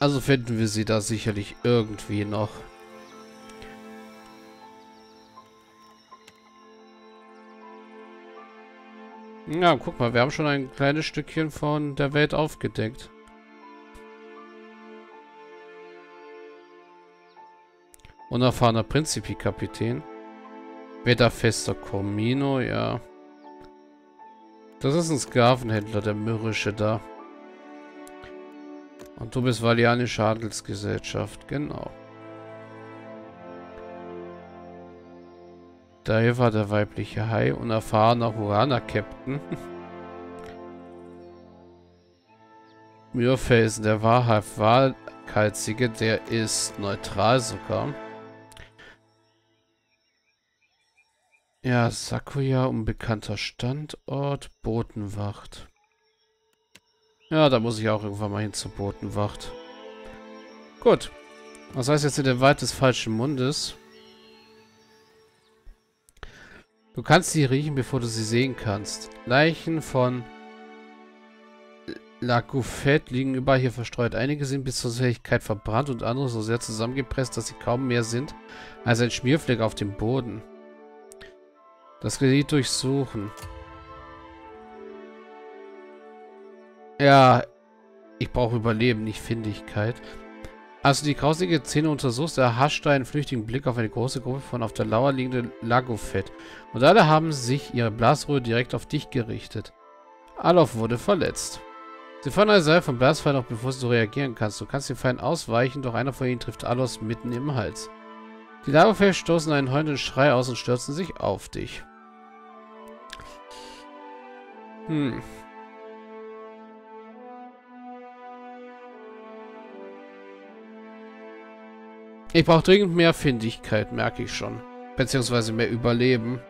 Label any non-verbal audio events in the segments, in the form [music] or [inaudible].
Also finden wir sie da sicherlich irgendwie noch. Ja, guck mal, wir haben schon ein kleines Stückchen von der Welt aufgedeckt. Unerfahrener Prinzipi-Kapitän. Wetterfester Comino, ja. Das ist ein Sklavenhändler, der mürrische da. Und du bist Valianische Handelsgesellschaft, genau. Daher war der weibliche Hai und erfahrener Hurana-Captain. [laughs] Mürfelsen, der wahrhaft waghalsige, der ist neutral sogar. Ja, Sakuya, unbekannter Standort, Botenwacht. Ja, da muss ich auch irgendwann mal hin zur Botenwacht. Gut. Was heißt jetzt in der Wald des falschen Mundes? Du kannst sie riechen, bevor du sie sehen kannst. Leichen von La Goufette liegen überall hier verstreut. Einige sind bis zur Fähigkeit verbrannt und andere so sehr zusammengepresst, dass sie kaum mehr sind als ein Schmierfleck auf dem Boden. Das Gebiet durchsuchen. Ja, ich brauche Überleben, nicht Findigkeit. Als du die grausige Szene untersuchst, erhascht du einen flüchtigen Blick auf eine große Gruppe von auf der Lauer liegenden Lagofett. Und alle haben sich ihre Blasruhe direkt auf dich gerichtet. Alof wurde verletzt. Sie fahren ein Seil vom Blasfall noch bevor du reagieren kannst. Du kannst den Feind ausweichen, doch einer von ihnen trifft Alos mitten im Hals. Die Lavafell stoßen einen heulenden Schrei aus und stürzen sich auf dich. Hm. Ich brauche dringend mehr Findigkeit, merke ich schon. Beziehungsweise mehr Überleben.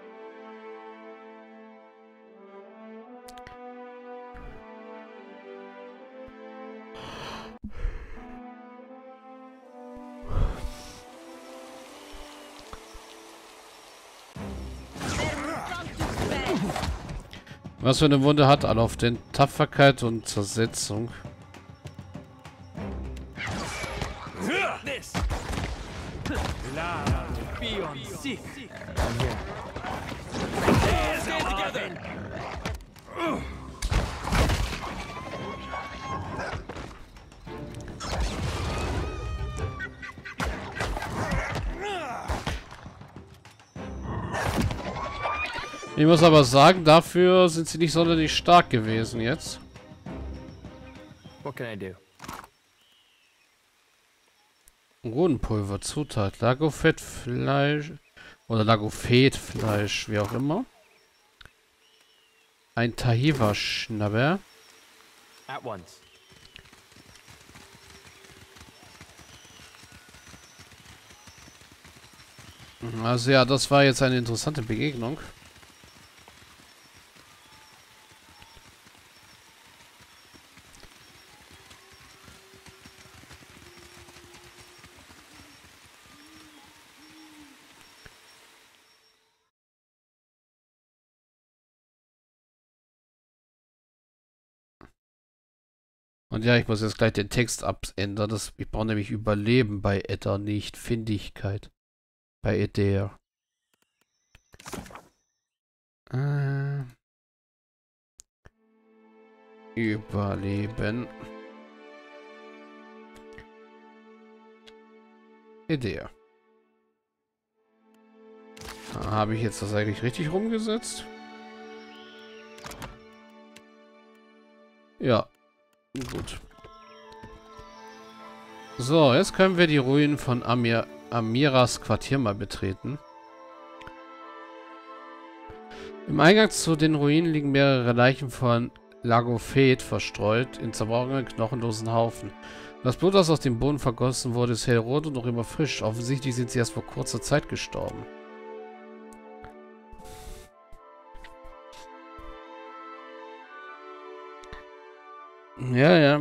Was für eine Wunde hat alle auf den Tapferkeit und Zersetzung? Ich muss aber sagen, dafür sind sie nicht sonderlich stark gewesen jetzt. What can I do? Rodenpulver, Zutat, Lagofettfleisch oder Lagofetfleisch, wie auch immer. Ein Tahiva-Schnabber. At once. Also ja, das war jetzt eine interessante Begegnung. Ja, ich muss jetzt gleich den Text abändern. Das, ich brauche nämlich Überleben bei Edda, nicht Findigkeit. Bei Eder. Äh, Überleben. Eder. Habe ich jetzt das eigentlich richtig rumgesetzt? Ja, Gut. So, jetzt können wir die Ruinen von Amir, Amiras Quartier mal betreten. Im Eingang zu den Ruinen liegen mehrere Leichen von Lagophet verstreut, in zerbrochenen, knochenlosen Haufen. Das Blut, das aus dem Boden vergossen wurde, ist hellrot und noch immer frisch. Offensichtlich sind sie erst vor kurzer Zeit gestorben. Ja, ja.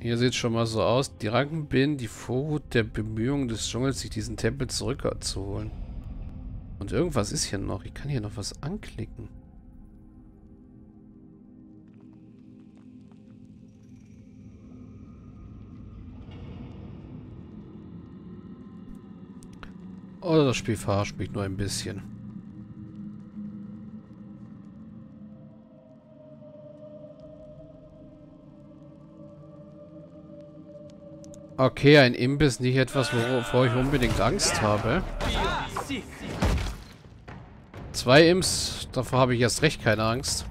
Hier sieht es schon mal so aus. Die Ranken bin die Vorhut der Bemühungen des Dschungels, sich diesen Tempel zurückzuholen. Und irgendwas ist hier noch. Ich kann hier noch was anklicken. Oder das Spiel verarscht mich nur ein bisschen. Okay, ein Imbiss, nicht etwas, wovor ich unbedingt Angst habe. Zwei Imps, davor habe ich erst recht keine Angst.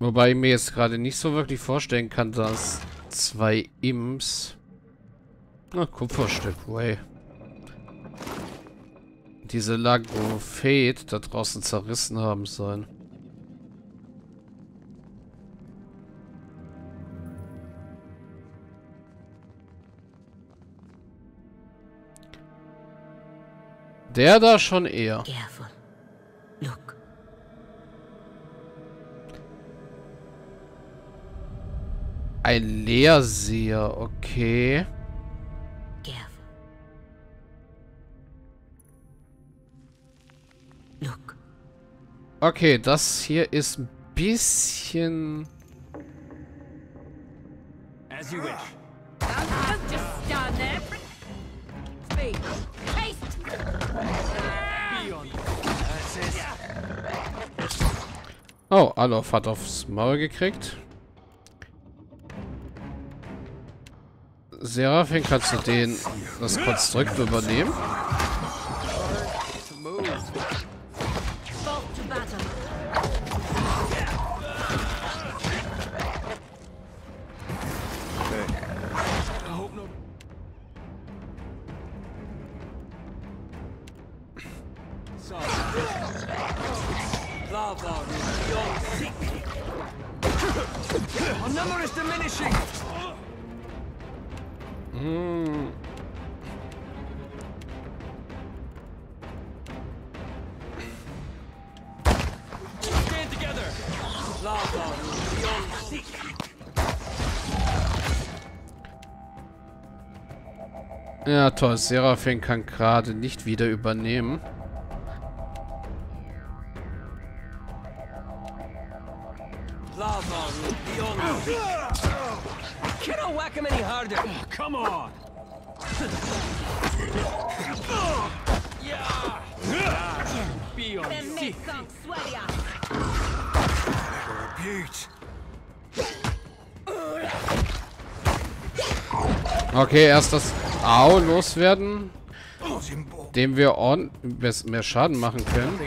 Wobei ich mir jetzt gerade nicht so wirklich vorstellen kann, dass zwei Imps... Na, Kupferstück, way. Diese Lagophet da draußen zerrissen haben sollen. Der da schon eher. Careful. Look. Ein Leerseher, okay. Okay, das hier ist ein bisschen... As you wish. Oh, Alof hat aufs Maul gekriegt. Seraphin, kannst du den das Konstrukt übernehmen? Ja, toll. Seraphin kann gerade nicht wieder übernehmen. Okay, erst das Au loswerden, dem wir mehr Schaden machen können.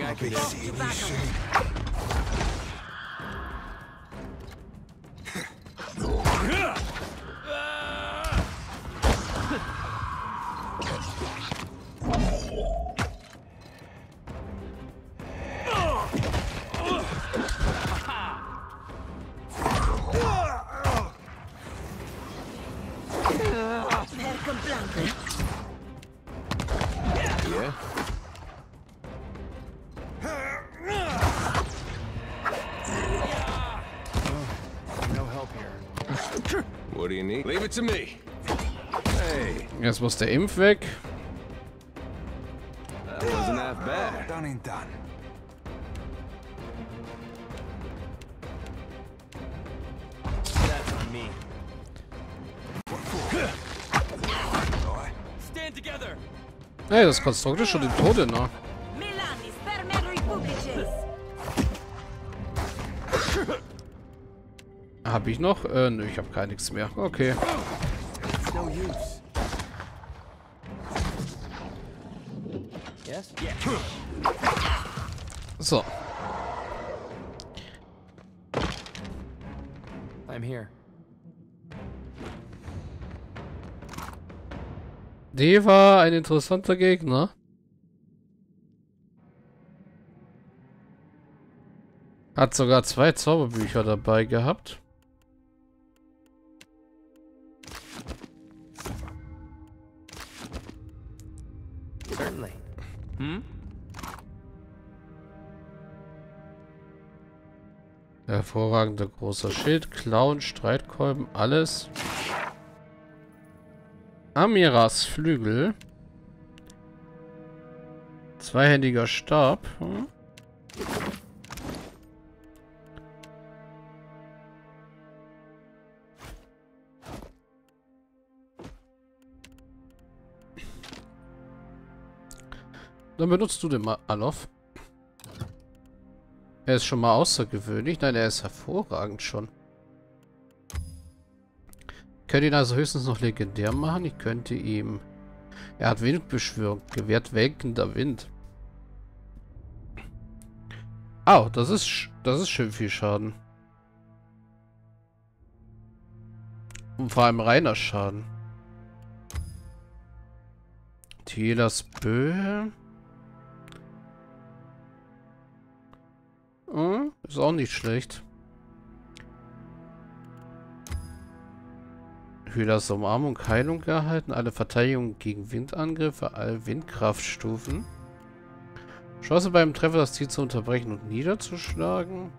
Jetzt muss der Impf weg. That wasn't half bad. Done and done. That's on me. Stand together. Hey, das Konstrukt ist schon im Tode, ne? Habe ich noch? Äh, nö, ich habe gar nichts mehr. Okay. So. I'm here. Die war ein interessanter Gegner. Hat sogar zwei Zauberbücher dabei gehabt. Certainly. Hmm? Hervorragender großer Schild, Klauen, Streitkolben, alles. Amiras Flügel. Zweihändiger Stab. Hm? Dann benutzt du den mal, Alof. Er ist schon mal außergewöhnlich. Nein, er ist hervorragend schon. Ich könnte ihn also höchstens noch legendär machen. Ich könnte ihm... Er hat Windbeschwörung. Gewährt welkender Wind. Au, oh, das ist... Das ist schön viel Schaden. Und vor allem reiner Schaden. Tielas Böhe. Hm, ist auch nicht schlecht. Hühlers Umarmung, Heilung erhalten, alle Verteidigung gegen Windangriffe, alle Windkraftstufen. Chance beim Treffer das Ziel zu unterbrechen und niederzuschlagen.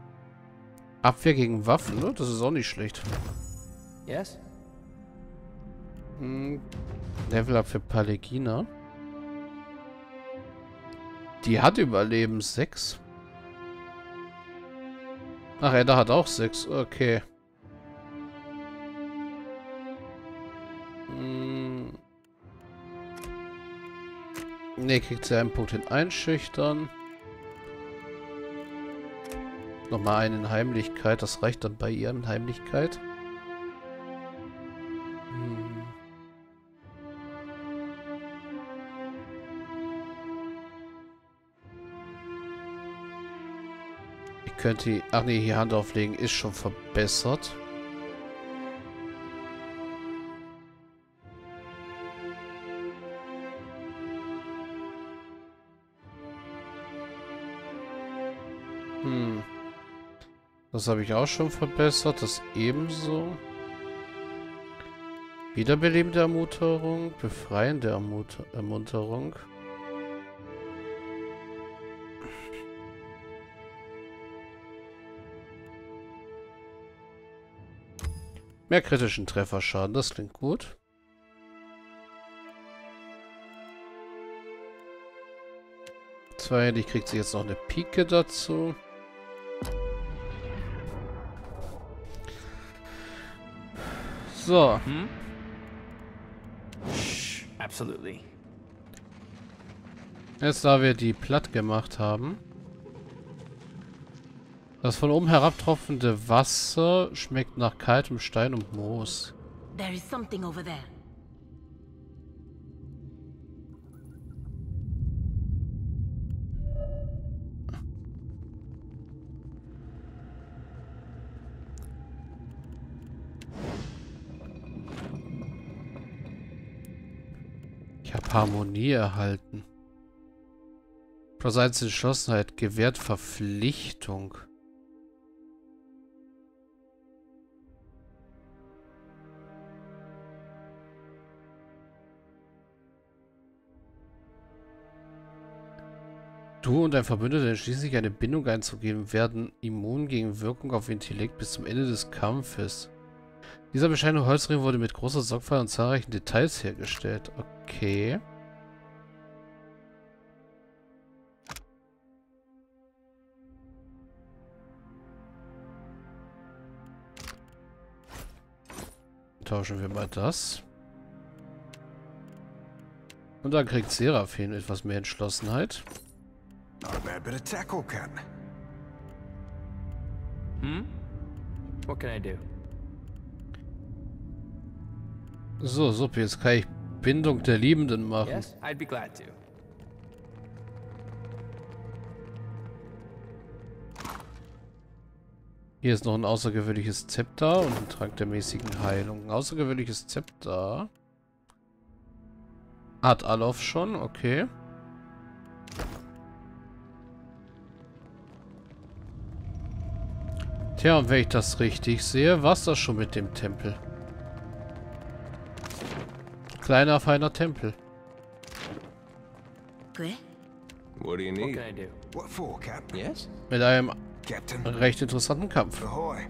Abwehr gegen Waffen, ne? Das ist auch nicht schlecht. Yes? Hm, Level Up für Palegina. Die hat Überleben 6. Ach, er hat auch sechs. Okay. Ne, kriegt sie einen Punkt in Einschüchtern. Nochmal einen in Heimlichkeit. Das reicht dann bei ihr in Heimlichkeit. Könnte... Ach nee, hier Hand auflegen ist schon verbessert. Hm. Das habe ich auch schon verbessert. Das ebenso. Wiederbelebende Ermunterung. Befreiende Ermunterung. Mehr kritischen Trefferschaden, das klingt gut. Zweihändig kriegt sie jetzt noch eine Pike dazu. So. Hm? Absolutely. Jetzt, da wir die platt gemacht haben. Das von oben herabtropfende Wasser schmeckt nach kaltem Stein und Moos. There is something over there. Ich habe Harmonie erhalten. Proseids Entschlossenheit gewährt Verpflichtung. Du und dein Verbündeter entschließen sich, eine Bindung einzugeben, werden immun gegen Wirkung auf Intellekt bis zum Ende des Kampfes. Dieser bescheidene Holzring wurde mit großer Sorgfalt und zahlreichen Details hergestellt. Okay. Tauschen wir mal das. Und dann kriegt Seraphin etwas mehr Entschlossenheit. Not a bad bit of tackle, Captain. Hmm? What can I do? So, super, jetzt kann ich Bindung der Liebenden machen. Yes, I'd be glad to. Hier ist noch ein außergewöhnliches Zepter und ein Trank der mäßigen Heilung. Ein außergewöhnliches Zepter. Hat Alof schon, okay. Tja, und wenn ich das richtig sehe, war's das schon mit dem Tempel. Kleiner, feiner Tempel. What do you need? What for, Cap? Yes? Mit einem Captain. recht interessanten Kampf. Ahoy.